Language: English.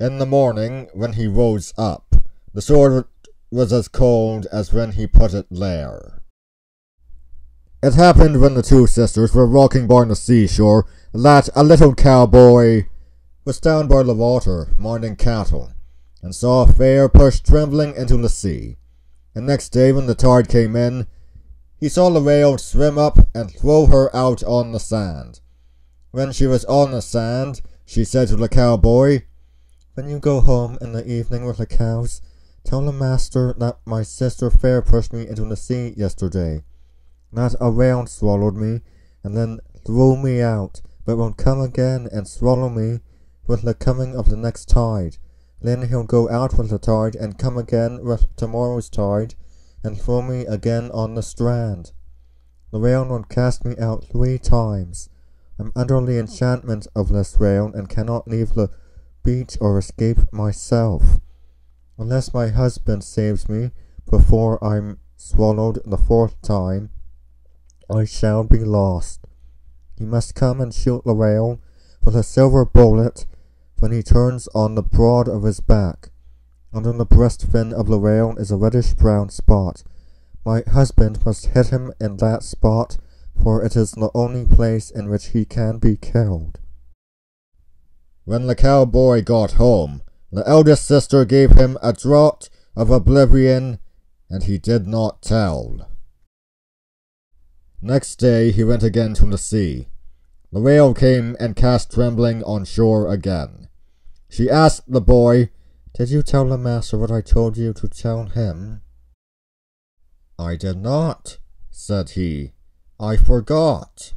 In the morning, when he rose up, the sword was as cold as when he put it there. It happened when the two sisters were walking by the seashore that a little cowboy was down by the water minding cattle, and saw a fair push trembling into the sea. And next day when the tide came in, he saw the whale swim up and throw her out on the sand. When she was on the sand, she said to the cowboy, When you go home in the evening with the cows, tell the master that my sister fair pushed me into the sea yesterday, that a whale swallowed me, and then threw me out, but will come again and swallow me with the coming of the next tide. Then he'll go out with the tide and come again with tomorrow's tide and throw me again on the strand. The whale will cast me out three times. I'm under the enchantment of this whale and cannot leave the beach or escape myself. Unless my husband saves me before I'm swallowed the fourth time, I shall be lost. He must come and shoot the whale with a silver bullet when he turns on the broad of his back. Under the breast fin of the whale is a reddish brown spot. My husband must hit him in that spot, for it is the only place in which he can be killed. When the cowboy got home, the eldest sister gave him a draught of oblivion, and he did not tell. Next day he went again to the sea. The whale came and cast trembling on shore again. She asked the boy, Did you tell the master what I told you to tell him? I did not, said he. I forgot.